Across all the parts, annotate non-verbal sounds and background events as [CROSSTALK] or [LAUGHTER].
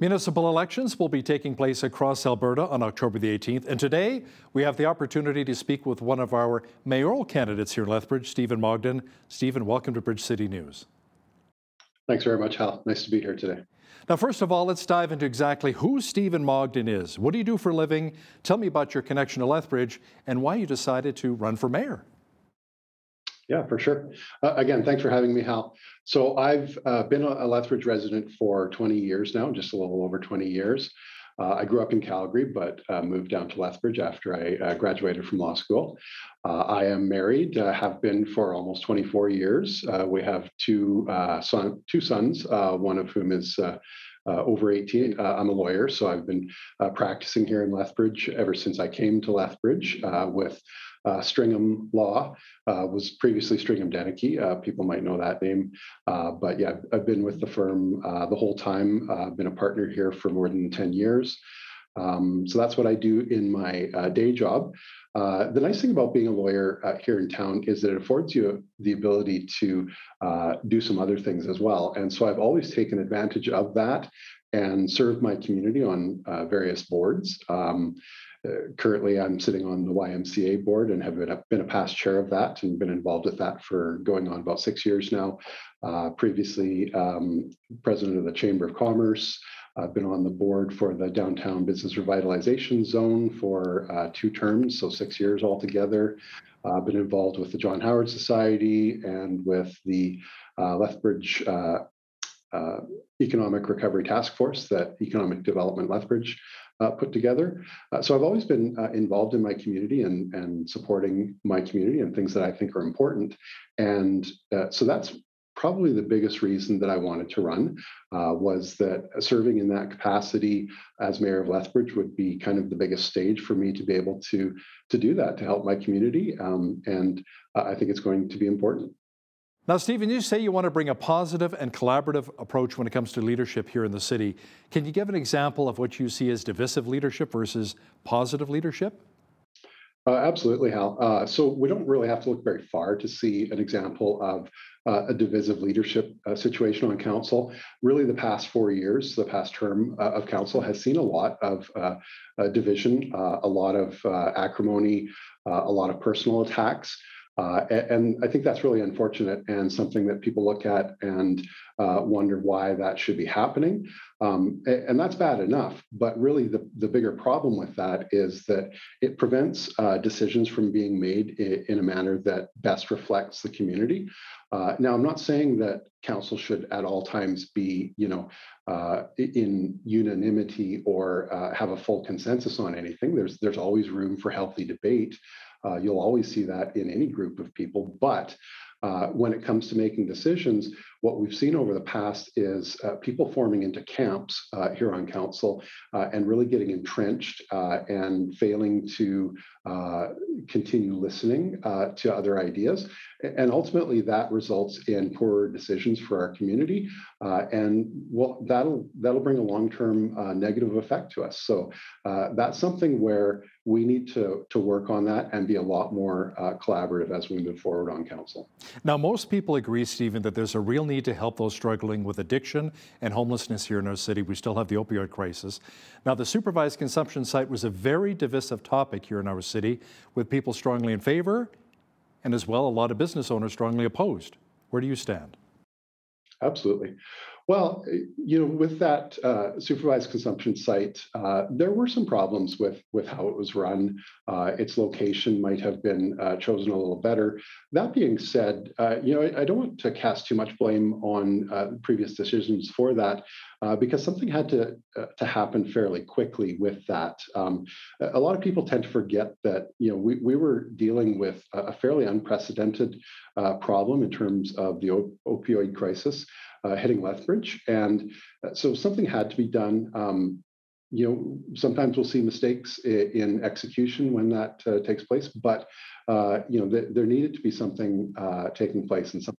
Municipal elections will be taking place across Alberta on October the 18th, and today we have the opportunity to speak with one of our mayoral candidates here in Lethbridge, Stephen Mogdan. Stephen, welcome to Bridge City News. Thanks very much, Hal. Nice to be here today. Now, first of all, let's dive into exactly who Stephen Mogdan is. What do you do for a living? Tell me about your connection to Lethbridge and why you decided to run for mayor. Yeah, for sure. Uh, again, thanks for having me, Hal. So I've uh, been a Lethbridge resident for 20 years now, just a little over 20 years. Uh, I grew up in Calgary, but uh, moved down to Lethbridge after I uh, graduated from law school. Uh, I am married, have been for almost 24 years. we have two son, two sons, one of whom is uh, over 18. Uh, I'm a lawyer, so I've been uh, practicing here in Lethbridge ever since I came to Lethbridge with uh, Stringam Law uh, was previously Stringam Denecky. Uh, people might know that name. Uh, but yeah, I've been with the firm uh, the whole time. I've been a partner here for more than 10 years. Um, so that's what I do in my uh, day job. the nice thing about being a lawyer here in town is that it affords you the ability to do some other things as well. And so I've always taken advantage of that and served my community on various boards. Um, uh, currently, I'm sitting on the YMCA board and have been a, been a, past chair of that and been involved with that for going on about six years now. Uh, previously, um, president of the Chamber of Commerce. I've been on the board for the Downtown Business Revitalization Zone for uh, two terms, so six years altogether. I've uh, been involved with the John Howard Society and with the uh, Lethbridge uh, Economic Recovery Task Force that Economic Development Lethbridge uh, put together. Uh, so I've always been uh, involved in my community and, and supporting my community and things that I think are important. And uh, so that's probably the biggest reason that I wanted to run uh, was that serving in that capacity as mayor of Lethbridge would be kind of the biggest stage for me to be able to to do that to help my community. Um, and uh, I think it's going to be important. Now, Stephen, you say you want to bring a positive and collaborative approach when it comes to leadership here in the city. Can you give an example of what you see as divisive leadership versus positive leadership? Uh, absolutely, Hal. Uh, so we don't really have to look very far to see an example of uh, a divisive leadership uh, situation on council. Really, the past four years, the past term uh, of council has seen a lot of uh, division, a lot of acrimony, a lot of personal attacks. Uh, and I think that's really unfortunate and something that people look at and uh, wonder why that should be happening. Um, and that's bad enough. But really, the, the bigger problem with that is that it prevents uh, decisions from being made in, in, a manner that best reflects the community. Uh, now, I'm not saying that council should at all times be, you know, uh, in unanimity or uh, have a full consensus on anything. There's there's always room for healthy debate. Uh, you'll always see that in any group of people. But uh, when it comes to making decisions, what we've seen over the past is uh, people forming into camps uh, here on council uh, and really getting entrenched uh, and failing to continue listening to other ideas. And ultimately, that results in poorer decisions for our community, and well, that'll that'll bring a long-term negative effect to us. So that's something where we need to to work on that and be a lot more uh, collaborative as we move forward on council. Now, most people agree, Stephen, that there's a real need to help those struggling with addiction and homelessness here in our city. We still have the opioid crisis. Now, the supervised consumption site was a very divisive topic here in our city, with people strongly in favor and as well a lot of business owners strongly opposed. Where do you stand? Absolutely. Well, you know, with that uh, supervised consumption site, uh, there were some problems with with how it was run. Uh, its location might have been uh, chosen a little better. That being said, uh, you know, I, I, don't want to cast too much blame on uh, previous decisions for that, because something had to to happen fairly quickly with that. Um, a lot of people tend to forget that you know we we were dealing with a fairly unprecedented problem in terms of the op- opioid crisis uh, hitting Lethbridge. And uh, so something had to be done. Um, you know, sometimes we'll see mistakes in, in execution when that uh, takes place, but uh, you know, th- there needed to be something uh, taking place and something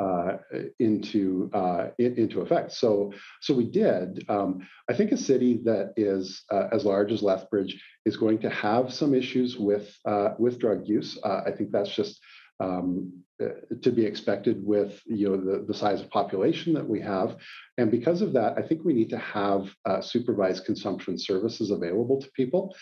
uh, into uh, into effect. So so we did. Um, I think a city that is uh, as large as Lethbridge is going to have some issues with with drug use. I think that's just um, uh, to be expected with you know the, the size of population that we have. And because of that i think we need to have uh, supervised consumption services available to people.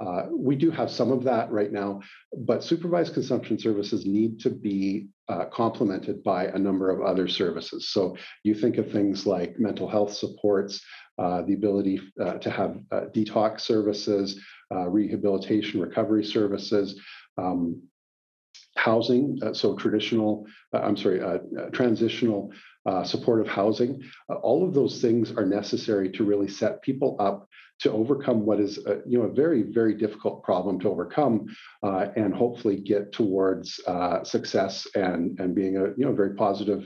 Uh, we do have some of that right now but supervised consumption services need to be uh, complemented by a number of other services. So you think of things like mental health supports uh, the ability uh, to have detox services rehabilitation recovery services. Um, housing, uh, so traditional, uh, I'm sorry, uh, uh transitional uh, supportive housing, uh, all of those things are necessary to really set people up to overcome what is a, you know a very very difficult problem to overcome, and hopefully get towards success and and being a you know very positive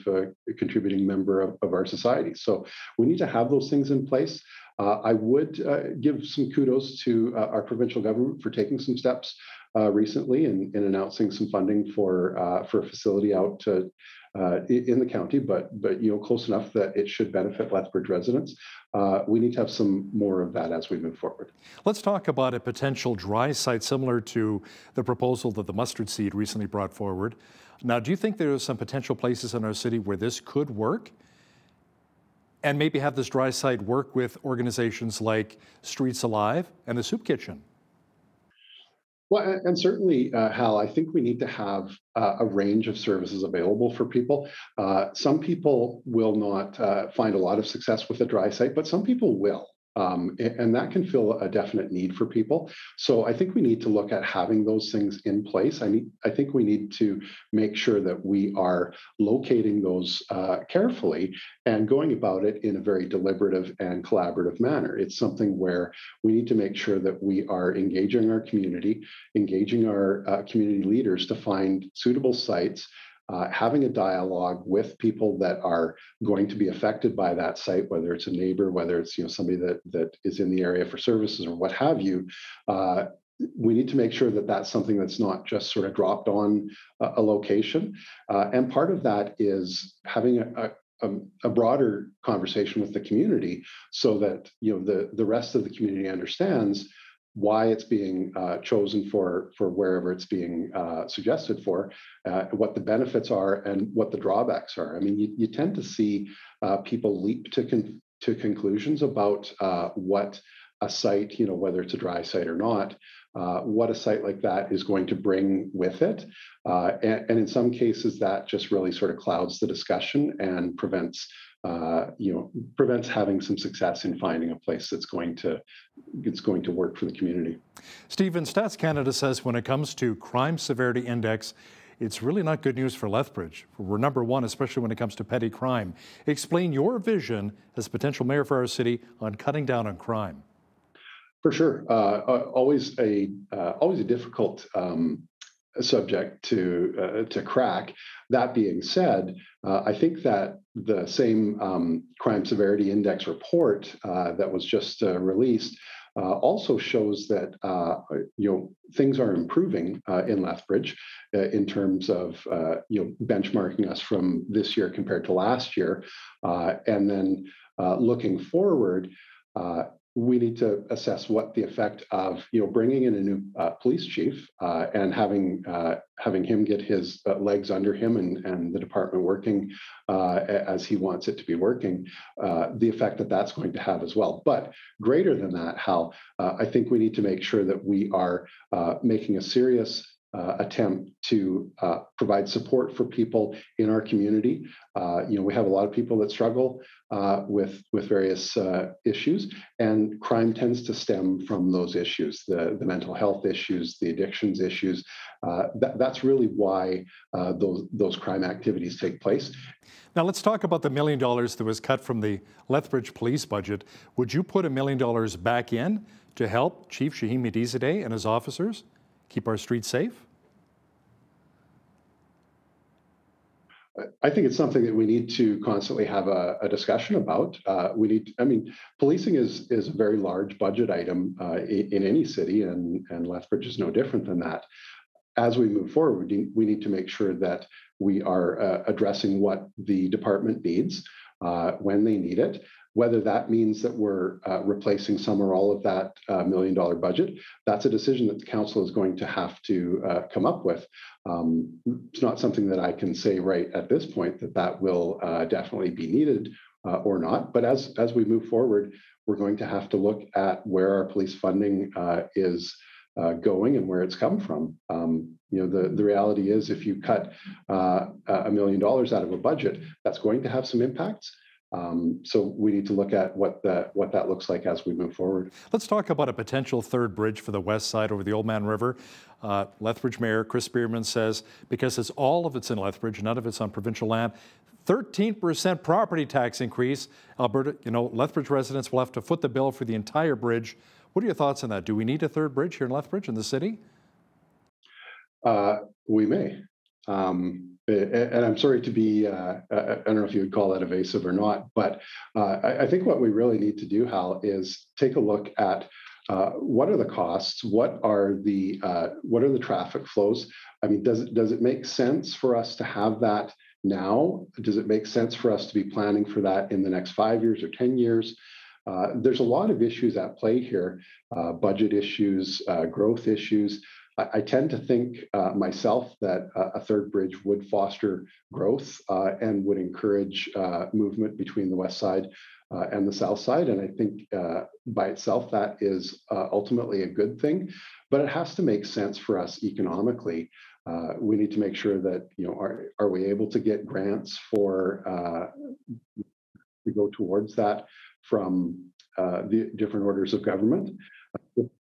contributing member of, of our society. So we need to have those things in place. Uh, I would uh, give some kudos to uh, our provincial government for taking some steps uh, recently in, in, announcing some funding for uh, for a facility out to, uh, in the county, but but you know close enough that it should benefit Lethbridge residents. Uh, we need to have some more of that as we move forward. Let's talk about a potential dry site similar to the proposal that the mustard seed recently brought forward. Now, do you think there are some potential places in our city where this could work? And maybe have this dry site work with organizations like Streets Alive and the Soup Kitchen? Well, and certainly, uh, Hal, I think we need to have uh, a range of services available for people. Uh, some people will not uh, find a lot of success with a dry site, but some people will. Um, and that can fill a definite need for people. So I think we need to look at having those things in place. I need, I think we need to make sure that we are locating those uh, carefully and going about it in a very deliberative and collaborative manner. It's something where we need to make sure that we are engaging our community, engaging our uh, community leaders to find suitable sites uh, having a dialogue with people that are going to be affected by that site, whether it's a neighbor, whether it's you know somebody that that is in the area for services or what have you. Uh, we need to make sure that that's something that's not just sort of dropped on a, location. Uh, and part of that is having a, a, a, broader conversation with the community so that you know the, the rest of the community understands why it's being uh, chosen for for wherever it's being uh, suggested for, uh, what the benefits are, and what the drawbacks are. I mean, you, you tend to see uh, people leap to con- to conclusions about uh, what a site, you know, whether it's a dry site or not, uh, what a site like that is going to bring with it, and, and in some cases, that just really sort of clouds the discussion and prevents uh, you know prevents having some success in finding a place that's going to it's going to work for the community. Stephen, Stats Canada says when it comes to crime severity index, it's really not good news for Lethbridge. We're number one, especially when it comes to petty crime. Explain your vision as potential mayor for our city on cutting down on crime. For sure, uh, uh always a uh, always a difficult um, subject to uh, to crack. That being said, uh, I think that the same um, crime severity index report uh, that was just uh, released uh, also shows that uh, you know things are improving in Lethbridge in terms of you know benchmarking us from this year compared to last year, and then looking forward we need to assess what the effect of you know bringing in a new uh, police chief uh, and having uh, having him get his uh, legs under him and and the department working uh, as he wants it to be working, uh, the effect that that's going to have as well. But greater than that, Hal, I think we need to make sure that we are making a serious uh, attempt to uh, provide support for people in our community. Uh, you know, we have a lot of people that struggle uh, with with various uh, issues, and crime tends to stem from those issues: the the mental health issues, the addictions issues. Uh, that, that's really why those those crime activities take place. Now let's talk about the million dollars that was cut from the Lethbridge police budget. Would you put a million dollars back in to help Chief Shahin Mehdizadeh and his officers? Keep our streets safe? I think it's something that we need to constantly have a, a discussion about. Uh, we need, I mean, policing is is a very large budget item uh, in, in, any city, and and Lethbridge is no different than that. As we move forward, we need, to make sure that we are uh, addressing what the department needs, uh, when they need it. Whether that means that we're uh, replacing some or all of that uh, million dollar budget, that's a decision that the council is going to have to uh, come up with. Um, it's not something that I can say right at this point that that will uh, definitely be needed uh, or not. But as as we move forward, we're going to have to look at where our police funding uh, is. Uh, going and where it's come from. Um, you know, the, the reality is if you cut uh, a million dollars out of a budget, that's going to have some impacts. Um, so we need to look at what that what that looks like as we move forward. Let's talk about a potential third bridge for the west side over the Oldman River. Uh, Lethbridge Mayor Chris Spearman says because it's all of it's in Lethbridge, none of it's on provincial land. 13% property tax increase. Alberta, you know, Lethbridge residents will have to foot the bill for the entire bridge. What are your thoughts on that? Do we need a third bridge here in Lethbridge in the city? Uh, we may. Um, and I'm sorry to be, uh, I don't know if you would call that evasive or not, but uh, I, think what we really need to do, Hal, is take a look at uh, what are the costs, what are the uh, what are the traffic flows. I mean, does it does it make sense for us to have that now? Does it make sense for us to be planning for that in the next five years or ten years? Uh, there's a lot of issues at play here, uh, budget issues, growth issues. I, tend to think uh, myself that uh, a third bridge would foster growth uh, and would encourage uh, movement between the west side uh, and the south side. And I think uh, by itself, that is ultimately a good thing, but it has to make sense for us economically. we need to make sure that, you know, are, are we able to get grants for to go towards that from the different orders of government?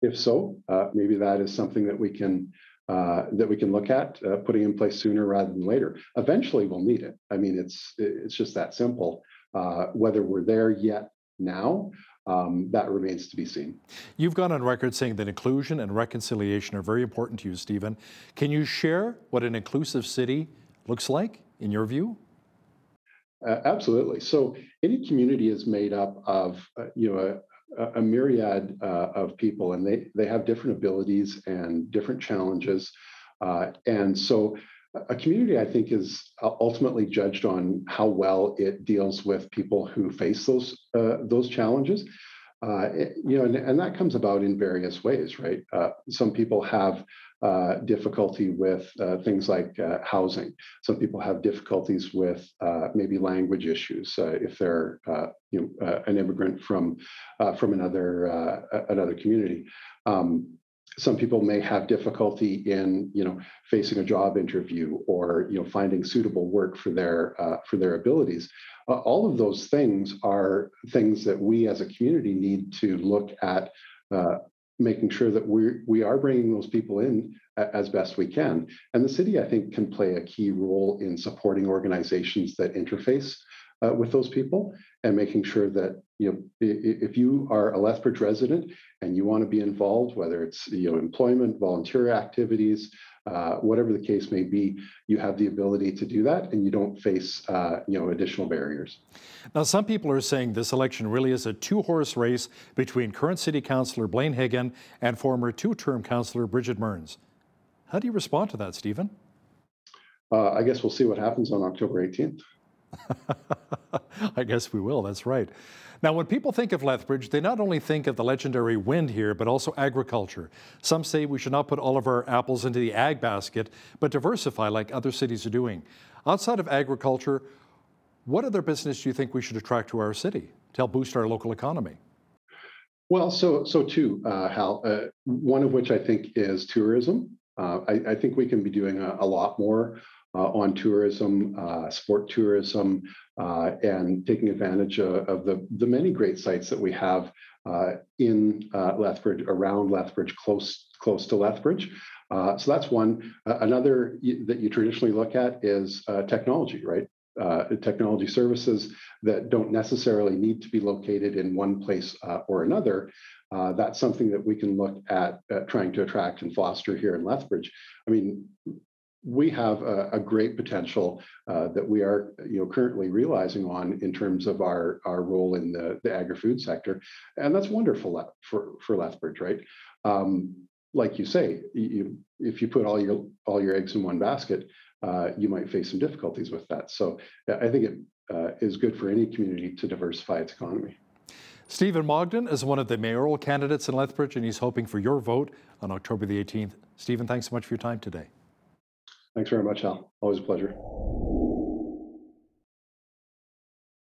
If so, uh, maybe that is something that we can uh, that we can look at uh, putting in place sooner rather than later. Eventually, we'll need it. I mean, it's it's just that simple. Uh, whether we're there yet now, um, that remains to be seen. You've gone on record saying that inclusion and reconciliation are very important to you, Stephen. Can you share what an inclusive city looks like in your view? Uh, absolutely. So any community is made up of uh, you know a, myriad uh, of people, and they they have different abilities and different challenges, uh, and so a community I think is ultimately judged on how well it deals with people who face those uh, those challenges. Uh, you know, and, and, that comes about in various ways, right? Uh, some people have uh, difficulty with uh, things like uh, housing. Some people have difficulties with uh, maybe language issues uh, if they're you know, an immigrant from from another another community. Um, some people may have difficulty in you know facing a job interview or you know finding suitable work for their for their abilities. all of those things are things that we as a community need to look at making sure that we we are bringing those people in as best we can. And the city, I think, can play a key role in supporting organizations that interface uh, with those people and making sure that you know if you are a Lethbridge resident and you want to be involved, whether it's you know employment, volunteer activities, uh, whatever the case may be, you have the ability to do that, and you don't face uh, you know additional barriers. Now, some people are saying this election really is a two-horse race between current City Councillor Blaine Hyggen and former two-term Councillor Bridget Mearns. How do you respond to that, Stephen? Uh, I guess we'll see what happens on October 18th. [LAUGHS] I guess we will, that's right. Now, when people think of Lethbridge, they not only think of the legendary wind here, but also agriculture. Some say we should not put all of our apples into the ag basket, but diversify like other cities are doing. Outside of agriculture, what other business do you think we should attract to our city to help boost our local economy? Well, so so too, uh, Hal. Uh, one of which I think is tourism. Uh, I, I, think we can be doing a, a lot more uh, on tourism, uh, sport tourism, uh, and taking advantage of, of, the, the many great sites that we have in Lethbridge, around Lethbridge, close close to Lethbridge. so that's one. another that you traditionally look at is technology, right? Uh, technology services that don't necessarily need to be located in one place uh, or another. Uh, that's something that we can look at trying to attract and foster here in Lethbridge. I mean, we have a, a great potential uh, that we are you know currently realizing on in terms of our our role in the the agri-food sector and that's wonderful for for Lethbridge right um, like you say you, if you put all your all your eggs in one basket uh, you might face some difficulties with that so I think it uh, is good for any community to diversify its economy. Stephen Mogdan is one of the mayoral candidates in Lethbridge, and he's hoping for your vote on October the 18th. Stephen, thanks so much for your time today. Thanks very much, Hal. Always a pleasure.